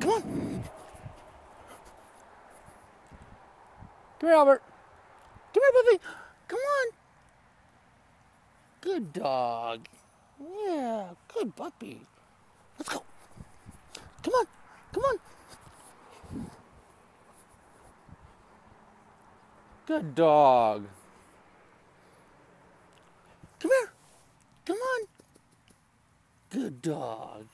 Come on. Come here, Albert. Come here, puppy. Come on. Good dog. Yeah, good puppy. Let's go. Come on. Come on. Good dog. Come here. Come on. Good dog.